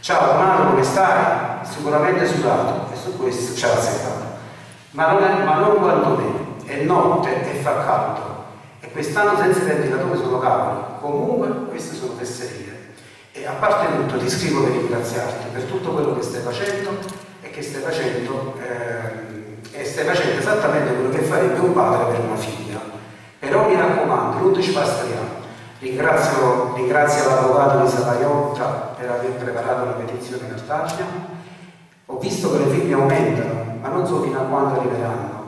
Ciao Donato, come stai? Sicuramente sudato e su questo ci ha azzeccato. Ma non, è, ma non quanto me, è notte e fa caldo. E quest'anno senza ventilatore sono cavoli. Comunque queste sono fesserie. E a parte tutto ti scrivo per ringraziarti per tutto quello che stai facendo e che stai facendo, eh, e stai facendo esattamente quello che farebbe un padre per una figlia. Però mi raccomando, non ti ci pastriamo. Ringrazio, ringrazio l'avvocato Lisa Paiotta per aver preparato la petizione cartacea. Ho visto che le firme aumentano, ma non so fino a quando arriveranno.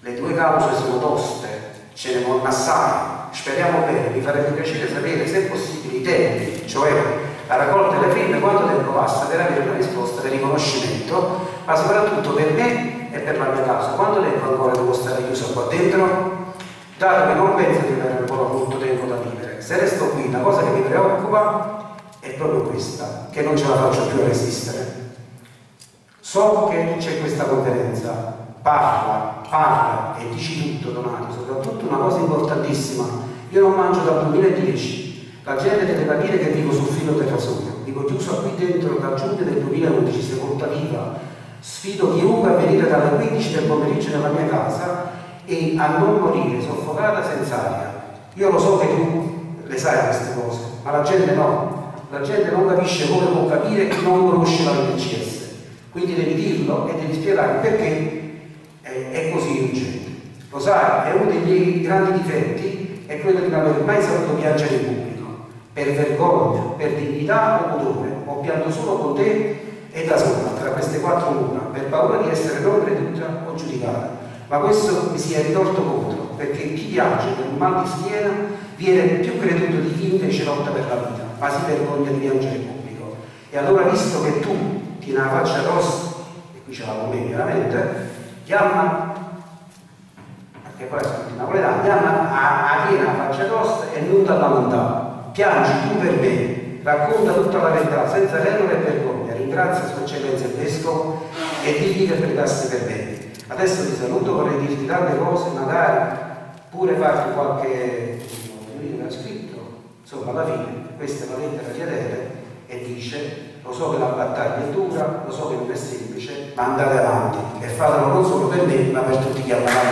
Le due cause sono toste, ce ne vanno assai. Speriamo bene, mi farebbe piacere sapere se è possibile i tempi, cioè la raccolta delle firme, quanto tempo passa per avere una risposta del riconoscimento, ma soprattutto per me e per la mia causa. Quanto tempo ancora devo stare chiuso qua dentro? Dato che non penso di avere ancora molto tempo da vivere, se resto qui, la cosa che mi preoccupa è proprio questa, che non ce la faccio più a resistere. So che c'è questa conferenza, parla, parla e dici tutto Donato, soprattutto una cosa importantissima, io non mangio dal 2010, la gente deve capire che vivo sul filo del rasoio, vivo chiuso qui dentro da giugno del 2011, sepolta viva, sfido chiunque a venire dalle 15 del pomeriggio nella mia casa e a non morire soffocata senza aria. Io lo so che tu le sai queste cose, ma la gente no. La gente non capisce come può capire chi non conosce la VCS. Quindi devi dirlo e devi spiegare perché è, è così urgente. Lo sai, è uno dei miei grandi difetti, è quello di non aver mai saputo piangere in pubblico, per vergogna, per dignità o pudore. Ho pianto solo con te e da sola, tra queste quattro mura, per paura di essere non creduta o giudicata ma questo mi si è ritorto contro, perché chi piange per un mal di schiena viene più creduto di chi invece lotta per la vita, ma si vergogna di piangere in pubblico. E allora, visto che tu tieni la faccia rossa, e qui ce l'ha con me chiaramente, chiama, perché poi sono di napoletano, chiama a, a tiene la faccia rossa e non da lamentare. Piangi tu per me, racconta tutta la verità, senza remore e vergogna, ringrazia Sua Eccellenza il Vescovo e digli che pregasse per me. Adesso ti saluto, vorrei dirti tante cose, magari pure farti qualche lui ha scritto, insomma alla fine questa è una lettera di Adele e dice lo so che la battaglia è dura, lo so che non è semplice, ma andate avanti e fatelo non solo per me, ma per tutti gli amanti